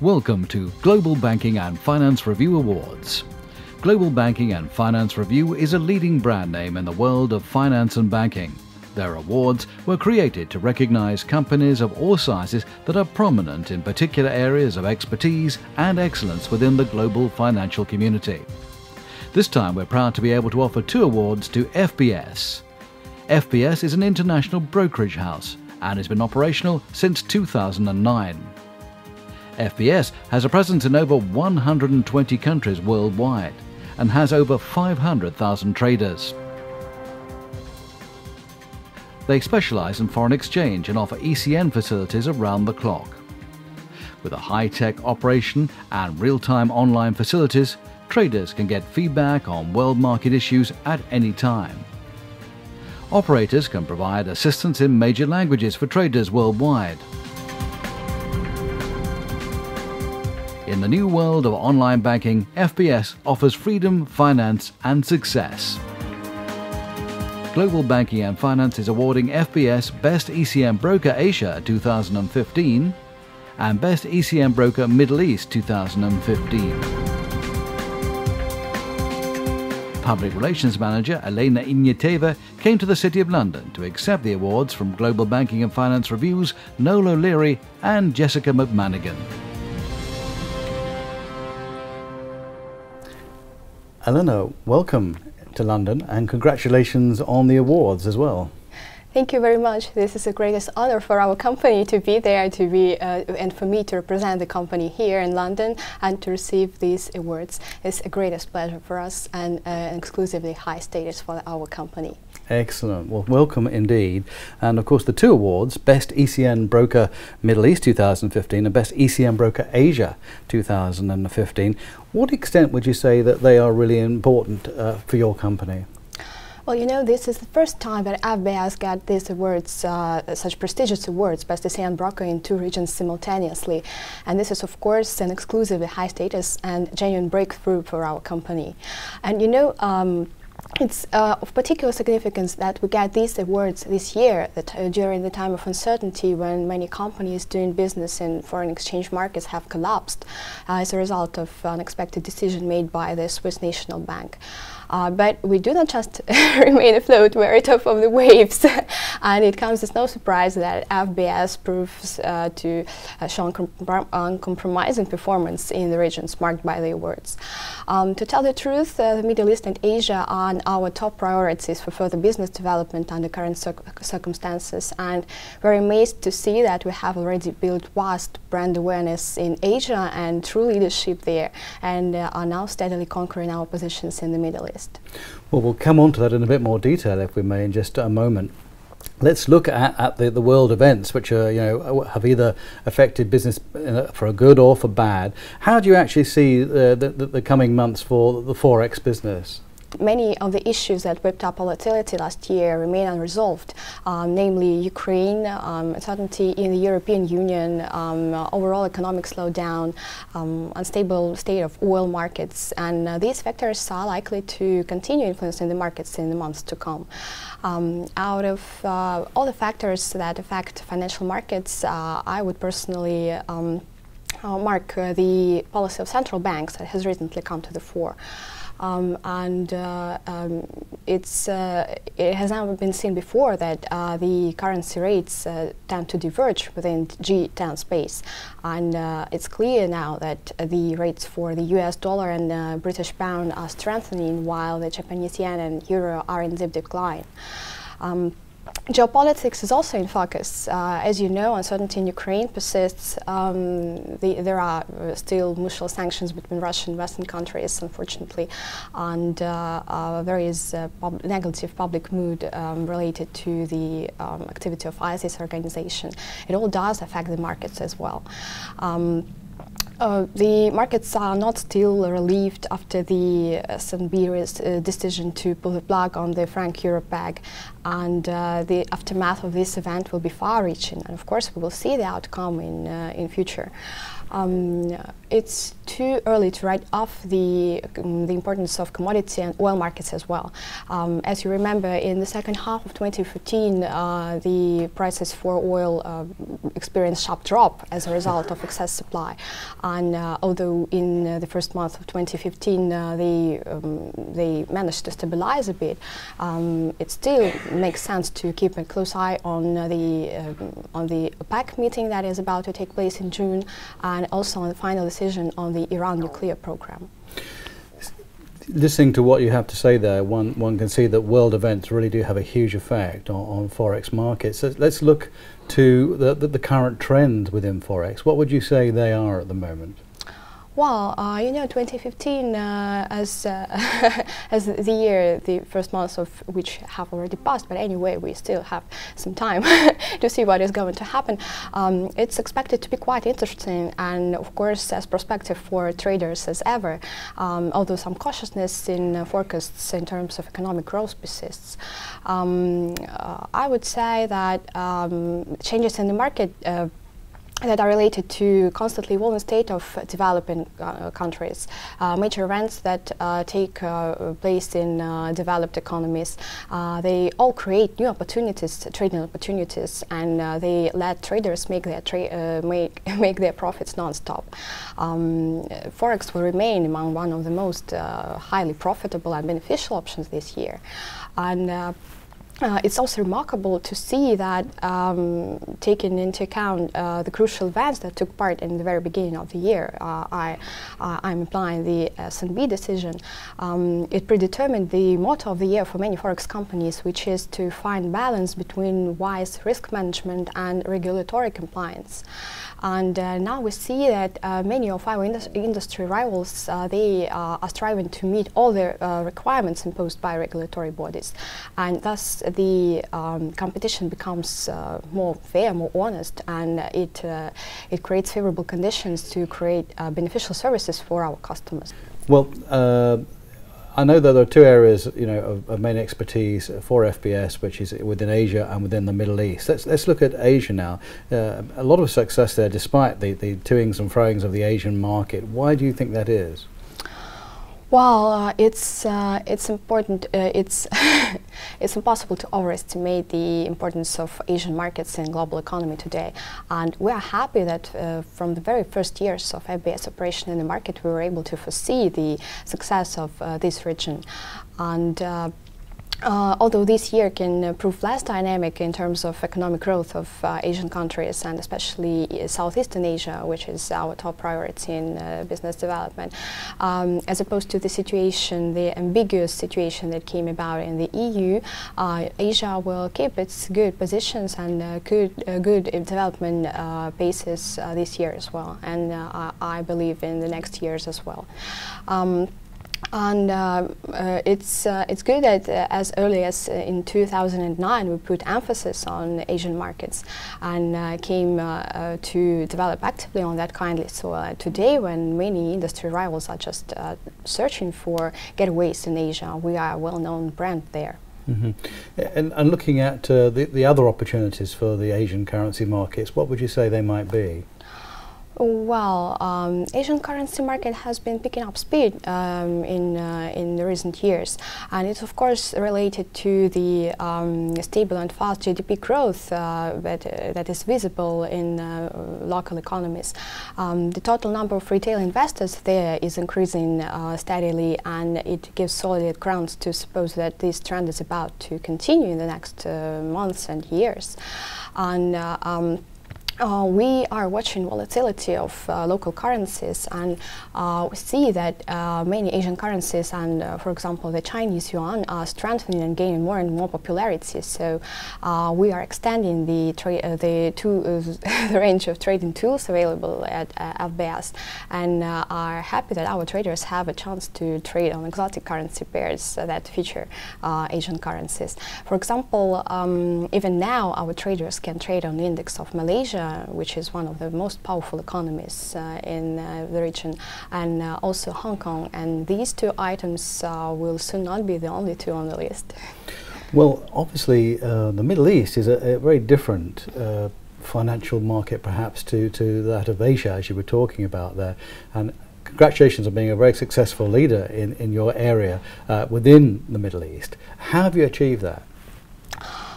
Welcome to Global Banking and Finance Review Awards. Global Banking and Finance Review is a leading brand name in the world of finance and banking. Their awards were created to recognize companies of all sizes that are prominent in particular areas of expertise and excellence within the global financial community. This time we're proud to be able to offer two awards to FBS. FBS is an international brokerage house and has been operational since 2009. FBS has a presence in over 120 countries worldwide and has over 500,000 traders. They specialize in foreign exchange and offer ECN facilities around the clock. With a high tech operation and real time online facilities, traders can get feedback on world market issues at any time. Operators can provide assistance in major languages for traders worldwide. In the new world of online banking, FBS offers freedom, finance, and success. Global Banking and Finance is awarding FBS Best ECN Broker Asia 2015 and Best ECN Broker Middle East 2015. Public Relations Manager Alena Ignateva came to the City of London to accept the awards from Global Banking and Finance Review's Noel O'Leary and Jessica McManigan. Alena, welcome to London and congratulations on the awards as well. Thank you very much. This is the greatest honor for our company to be there, to be uh, and for me to represent the company here in London and to receive these awards. It's a greatest pleasure for us and uh, an exclusively high status for our company. Excellent. Well, welcome indeed. And of course, the two awards Best ECN Broker Middle East 2015 and Best ECN Broker Asia 2015. What extent would you say that they are really important uh, for your company? Well, you know, this is the first time that FBS got these awards, uh, such prestigious awards, Best ECN Broker in two regions simultaneously. And this is, of course, an exclusively high status and genuine breakthrough for our company. And you know, um, it's uh, of particular significance that we get these awards this year that uh, during the time of uncertainty when many companies doing business in foreign exchange markets have collapsed uh, as a result of unexpected decision made by the Swiss National Bank. Uh, but we do not just remain afloat, very top of the waves. and it comes as no surprise that FBS proves uh, to uh, show uncompromising performance in the regions marked by the awards. Um, to tell the truth, uh, the Middle East and Asia are our top priorities for further business development under current circumstances. And we're amazed to see that we have already built vast brand awareness in Asia and true leadership there, and uh, are now steadily conquering our positions in the Middle East. Well, we'll come on to that in a bit more detail, if we may, in just a moment. Let's look at, at the, the world events, which are, you know, have either affected business for a good or for bad. How do you actually see uh, the, the, the coming months for the Forex business? Many of the issues that whipped up volatility last year remain unresolved, um, namely Ukraine, um, uncertainty in the European Union, um, overall economic slowdown, um, unstable state of oil markets, and uh, these factors are likely to continue influencing the markets in the months to come. Um, out of uh, all the factors that affect financial markets, uh, I would personally um, uh, mark uh, the policy of central banks that has recently come to the fore. Um, and uh, um, it's, uh, it has never been seen before that uh, the currency rates uh, tend to diverge within G10 space. And uh, it's clear now that the rates for the US dollar and uh, British pound are strengthening while the Japanese yen and euro are in deep decline. Um, Geopolitics is also in focus. Uh, as you know, uncertainty in Ukraine persists. Um, the, there are still mutual sanctions between Russia and Western countries, unfortunately, and uh, uh there is a pub negative public mood um, related to the um, activity of ISIS organization. It all does affect the markets as well. Uh, the markets are not still relieved after the SNB's uh, decision to pull the plug on the franc euro peg, and uh, the aftermath of this event will be far-reaching. And of course, we will see the outcome in uh, in future. Um, it's too early to write off the, um, the importance of commodity and oil markets as well. Um, as you remember, in the second half of 2015, uh, the prices for oil uh, experienced sharp drop as a result of excess supply. And uh, although in uh, the first month of 2015 uh, they um, they managed to stabilize a bit, um, it still makes sense to keep a close eye on the um, on the OPEC meeting that is about to take place in June, and also on the final decision on the Iran nuclear program listening to what you have to say there, one, one can see that world events really do have a huge effect on, on forex markets. So let's look to the, the, the current trends within forex. What would you say they are at the moment? Well, uh, you know, 2015 uh, as uh, as the year, the first months of which have already passed. But anyway, we still have some time to see what is going to happen. Um, it's expected to be quite interesting, and of course, as prospective for traders as ever. Um, although some cautiousness in forecasts in terms of economic growth persists, um, uh, I would say that um, changes in the market uh, that are related to constantly evolving state of developing uh, countries, uh, major events that uh, take uh, place in uh, developed economies. Uh, they all create new opportunities, trading opportunities, and they let traders make their make make their profits non-stop. Um, Forex will remain among one of the most highly profitable and beneficial options this year, and uh, it's also remarkable to see that, um, taking into account uh, the crucial events that took part in the very beginning of the year, uh, I, am applying the SNB decision. Um, it predetermined the motto of the year for many forex companies, which is to find balance between wise risk management and regulatory compliance. And uh, now we see that uh, many of our indus industry rivals, uh, they are striving to meet all the requirements imposed by regulatory bodies. And thus the um, competition becomes more fair, more honest, and it, it creates favorable conditions to create beneficial services for our customers. Well, I know that there are two areas, you know, of, of, main expertise for FBS, which is within Asia and within the Middle East. Let's let's look at Asia now. Uh, a lot of success there, despite the the toings and froings of the Asian market. Why do you think that is? Well, uh, it's uh, it's important. Uh, it's it's impossible to overestimate the importance of Asian markets in global economy today, and we are happy that uh, from the very first years of FBS operation in the market, we were able to foresee the success of uh, this region, and uh, uh, although this year can uh, prove less dynamic in terms of economic growth of uh, Asian countries and especially uh, Southeastern Asia, which is our top priority in uh, business development, um, as opposed to the situation, the ambiguous situation that came about in the EU, uh, Asia will keep its good positions and good, good development basis this year as well, and I believe in the next years as well. Um, and uh, uh, it's, uh, it's good that uh, as early as uh, in 2009 we put emphasis on Asian markets and uh, came to develop actively on that kindly. So today when many industry rivals are just searching for getaways in Asia, we are a well-known brand there. Mm -hmm. and, and, looking at the, the other opportunities for the Asian currency markets, what would you say they might be? Well, um, Asian currency market has been picking up speed um, in uh, in recent years, and it's of course related to the um, stable and fast GDP growth uh, that uh, that is visible in uh, local economies. Um, the total number of retail investors there is increasing uh, steadily, and it gives solid grounds to suppose that this trend is about to continue in the next uh, months and years. And um, uh, we are watching volatility of uh, local currencies and uh, we see that uh, many Asian currencies and uh, for example the Chinese yuan are strengthening and gaining more and more popularity so uh, we are extending the, the, the range of trading tools available at FBS and are happy that our traders have a chance to trade on exotic currency pairs that feature Asian currencies. For example, um, even now our traders can trade on the index of Malaysia which is one of the most powerful economies uh, in uh, the region, and also Hong Kong. And these two items will soon not be the only two on the list. Well, obviously, the Middle East is a, a very different financial market perhaps to, to that of Asia as you were talking about there and congratulations on being a very successful leader in, in your area uh, within the Middle East. How have you achieved that?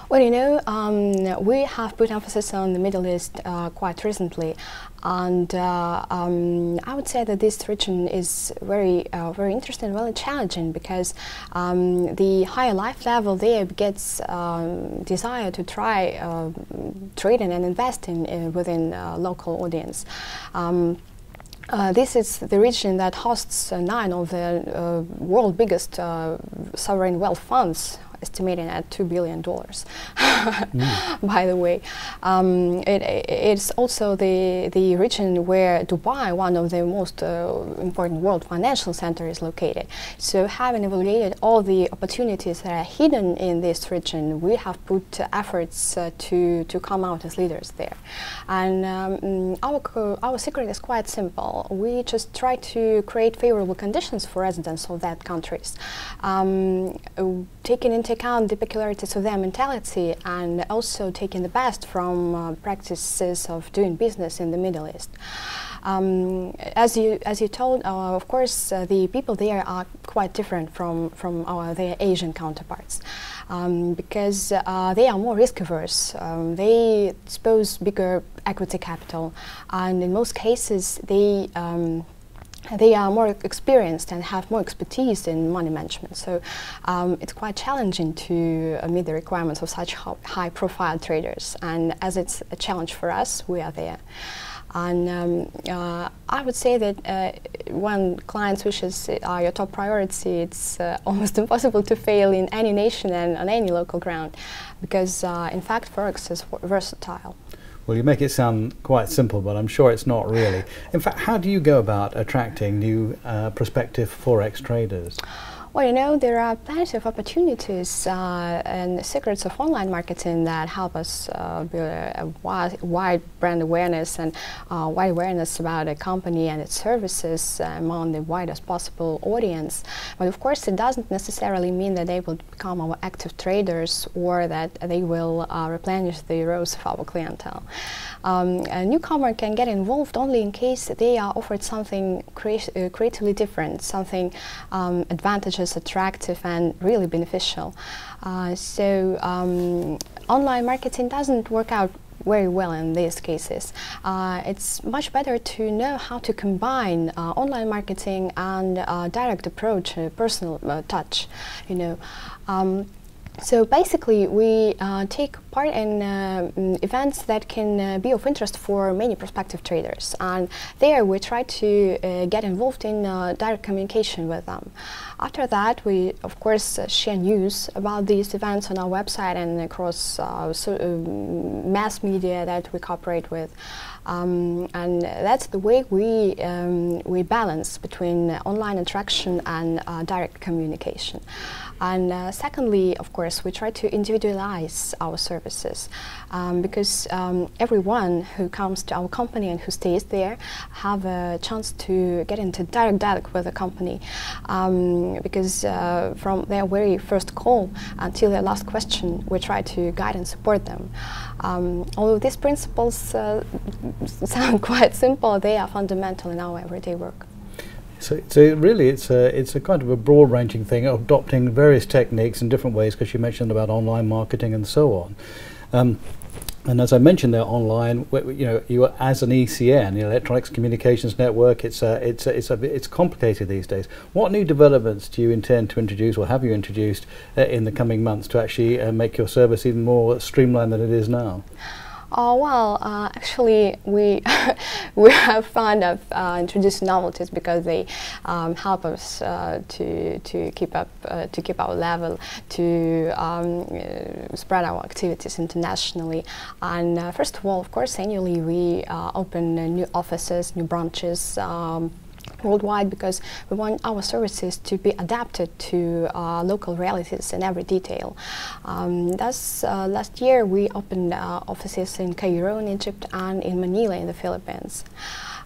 Well, you know, um, we have put emphasis on the Middle East uh, quite recently, and uh, um, I would say that this region is very, uh, very interesting, very challenging because um, the higher life level there gets um, desire to try uh, trading and investing uh, within uh, local audience. Um, uh, this is the region that hosts uh, nine of the uh, world biggest sovereign wealth funds estimating at $2 billion, mm. by the way. Um, it, it's also the, the region where Dubai, one of the most uh, important world financial centers, is located. So having evaluated all the opportunities that are hidden in this region, we have put uh, efforts uh, to, to come out as leaders there. And um, our, our secret is quite simple. We just try to create favorable conditions for residents of that countries. Um, taking into account the peculiarities of their mentality and also taking the best from uh, practices of doing business in the Middle East. Um, as you as you told, uh, of course, uh, the people there are quite different from from our their Asian counterparts, um, because uh, they are more risk averse. Um, they expose bigger equity capital, and in most cases they um, they are more experienced and have more expertise in money management. So um, it's quite challenging to uh, meet the requirements of such high profile traders. And as it's a challenge for us, we are there. And um, uh, I would say that uh, when clients' wishes are your top priority, it's uh, almost impossible to fail in any nation and on any local ground, because uh, in fact, Forex is versatile. Well, you make it sound quite simple, but I'm sure it's not really. In fact, how do you go about attracting new uh, prospective Forex traders? Well, you know, there are plenty of opportunities uh, and secrets of online marketing that help us uh, build a, wide, brand awareness and uh, wide awareness about a company and its services among the widest possible audience. But of course, it doesn't necessarily mean that they will become our active traders or that they will uh, replenish the rows of our clientele. Um, a newcomer can get involved only in case they are offered something uh, creatively different, something um, advantageous attractive and really beneficial. Uh, so um, online marketing doesn't work out very well in these cases. Uh, it's much better to know how to combine uh, online marketing and uh, direct approach, uh, personal uh, touch. You know, um, so basically, we uh, take part in uh, mm, events that can uh, be of interest for many prospective traders. And there we try to uh, get involved in uh, direct communication with them. After that, we, of course, uh, share news about these events on our website and across so, mass media that we cooperate with. Um, and that's the way we, um, we balance between online interaction and direct communication. And uh, secondly, of course, we try to individualize our services um, because um, everyone who comes to our company and who stays there have a chance to get into direct dialogue with the company um, because uh, from their very first call until their last question, we try to guide and support them. Um, although these principles uh, sound quite simple, they are fundamental in our everyday work. So, so really, it's a it's a kind of a broad-ranging thing, adopting various techniques in different ways. Because you mentioned about online marketing and so on. Um, and as I mentioned there, online, you know, you as an ECN, the Electronics Communications Network, it's it's it's a, it's complicated these days. What new developments do you intend to introduce, or have you introduced uh, in the coming months to actually uh, make your service even more streamlined than it is now? Oh well, uh, actually, we we have fond of uh, novelties because they um, help us uh, to to keep up uh, to keep our level, to um, uh, spread our activities internationally. And first of all, of course, annually we open new offices, new branches. Um, worldwide because we want our services to be adapted to uh, local realities in every detail. Um, thus, uh, last year we opened uh, offices in Cairo in Egypt and in Manila in the Philippines.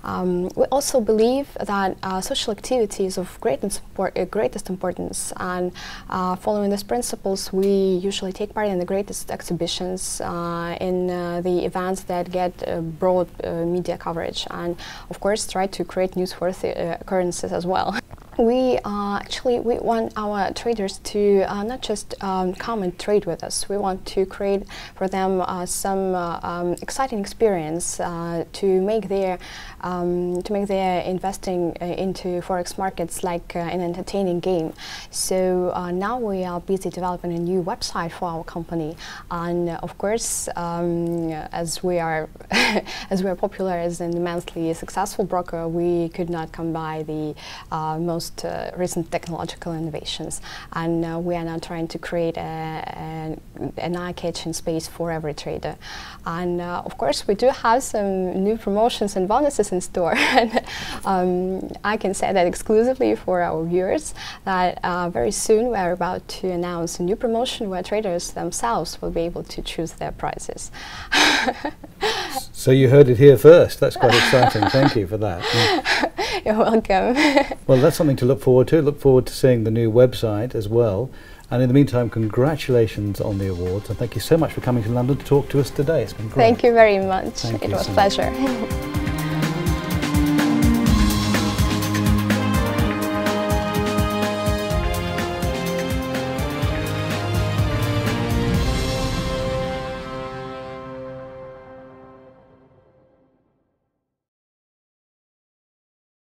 Um, we also believe that uh, social activity is of greatest, import uh, greatest importance and uh, following these principles we usually take part in the greatest exhibitions uh, in uh, the events that get uh, broad media coverage and of course try to create newsworthy occurrences as well. We uh, actually, we want our traders to uh, not just um, come and trade with us. We want to create for them uh, some uh, um, exciting experience uh, to make their um, to make their investing uh, into forex markets like an entertaining game. So now we are busy developing a new website for our company, and of course, um, as we are as we are popular as an immensely successful broker, we could not come by the most recent technological innovations, and we are now trying to create a, a, an eye-catching space for every trader. And uh, of course, we do have some new promotions and bonuses in store. and, um, I can say that exclusively for our viewers that uh, very soon we are about to announce a new promotion where traders themselves will be able to choose their prices. so you heard it here first. That's quite exciting. Thank you for that. Yeah. You're welcome. well, that's something to look forward to. Look forward to seeing the new website as well. And in the meantime, congratulations on the awards and thank you so much for coming to London to talk to us today. It's been great. Thank you very much. Thank it was a pleasure.